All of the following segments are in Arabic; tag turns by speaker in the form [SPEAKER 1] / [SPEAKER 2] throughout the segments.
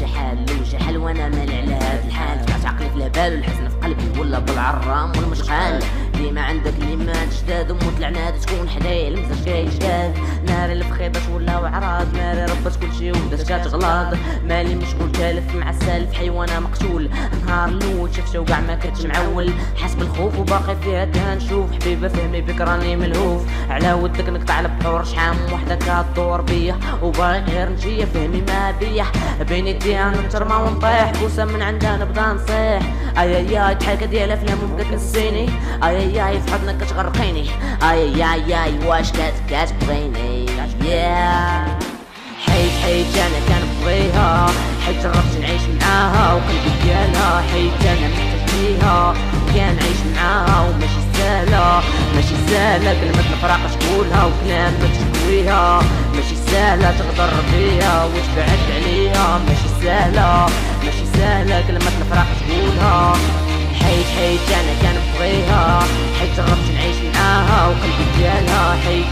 [SPEAKER 1] شحال وشحال وأنا مال على هاد الحال طلعت عقلي في لابال والحزن في قلبي ولا بالعرام والمشغال. ديما عندك اللي ما جداد وموت العناد تكون حدايا المزاج جاي جداد ناري الفخيطات ولا وعراض ماري ربات كلشي ودات كاتغلاض مالي مشغول تالف مع السالف حيوانة مقتول. نهار الأول شفت وكاع ما كنتش معول. حسب الخوف وباقي فيها كنشوف. حبيبة فهمي بك راني ملهوف. على ودك نقطع البحور شحال وحدة كدور بيا. وباغي غير نجي فهمي ما بيح بيني ديان نترمى ونطيح. بوسة من عندها نبدا نصيح. أي أي أي ضحكة ديال أفلام وبقات نسيني. أي أي أي في حضنك كتغرقيني. أي اي اي واش كات كتبغيني يا حيت حيت أنا كنبغيها حيت جربت نعيش معاها وقلبي ديالها حيت أنا محتاج ليها كنعيش معاها وماشي سهلة ماشي سهلة كلمة الفراق تقولها وكلام ما تشكويها ماشي سهلة تغدر بيها وتبعد عليها ماشي سهلة ماشي سهلة كلمة الفراق تقولها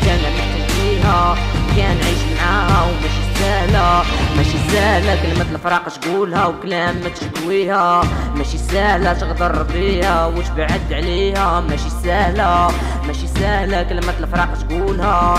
[SPEAKER 1] أنا محتاج ليها كنعيش معاها وماشي سهلة ماشي سهلة كلمة الفراق تقولها وكلام ما تشكويها ماشي سهلة تغدر بيها وتبعد عليها؟ ماشي سهلة ماشي سهلة كلمة الفراق تقولها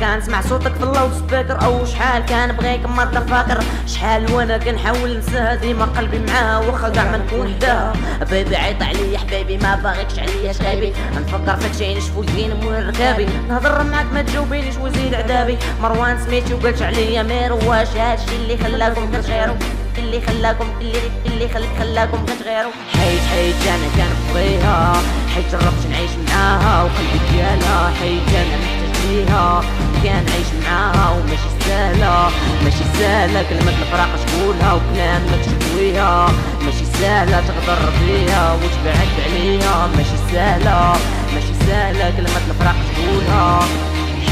[SPEAKER 1] yeah. كنسمع صوتك في اللود سبيكر أو شحال كان بغيك ما تفكر شحال وأنا كنحاول ننساها ديما قلبي معاها وأخا كاع ما نكون حداها. بيبي عيط عليا حبايبي ما باغيكش عليا شغابي نفكر فيك شي نشفو الدين مول ركابي. نهضر معاك ما تجاوبينيش وزيد عذابي. مروان سميتي وقالت عليا مير واش هادشي اللي خلاكم كتغيروا؟ اللي خلاكم اللي اللي خل خلاكم كتغيروا؟ حيت حيت أنا كنبغيها حيت جربت نعيش معاها وقلبي ديالها. حيت أنا محتاج ليها كنعيش معاها وماشي سهلة. ماشي سهلة كلمة الفراق تقولها وكلام ما تشكويها ماشي سهلة تغدر بيها وتبعد عليها. ماشي سهلة ماشي سهلة كلمة الفراق تقولها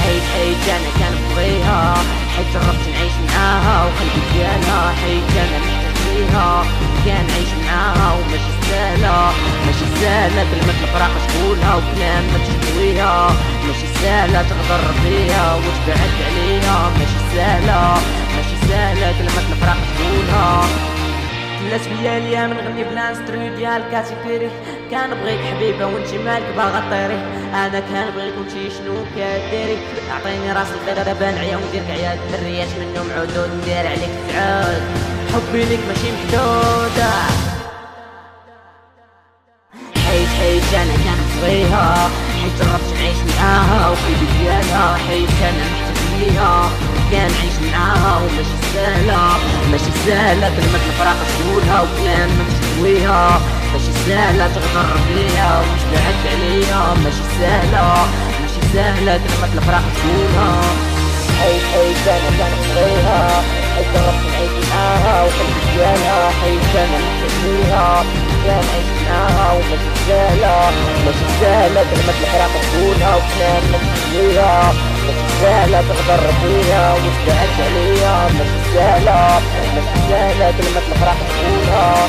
[SPEAKER 1] حيت حيت أنا كنبغيها حيت جربت نعيش معاها وقلبي ديالها حيت أنا محتاج ليها كنعيش معاها وماشي سهلة. ماشي سهلة كلمة الفراق تقولها وكلام ما تشكويها ماشي سهلة تغدر بيها وتبعد عليها ماشي سهلة ماشي سهلة كلمة الفراق تقولها الناس بيا ليا من غني بلان ستريو ديال كاتيكيري كان بغيك حبيبة وانتي مالك باغا طيري أنا كان بغيك وانتي شنو كديري؟ أعطيني راس الخير دابا نعيا ونديرك عيا الدريات منهم عدود ندير عليك تعود حبي ليك ماشي محدودة. جربت نعيش معاها وقلبي ديالها حيت أنا محتاج ليها كنعيش معاها وماشي سهلة ماشي سهلة كلمة الفراق تقولها وكلام ما تشتويها ماشي سهلة تغدر بيها وتبعد عليا ماشي سهلة ماشي سهلة كلمة الفراق تقولها. حيت حيت أنا كنبغيها حيت وقلبي ديالها حيت أنا محتاج ليها كنعيش معاها وماشي سهلة ماشي سهلة كلمة الفراق تقولها وكلام ما تشتويها ماشي سهلة تغدر بيها وتبعد عليا ماشي سهلة ماشي سهلة كلمة الفراق تقولها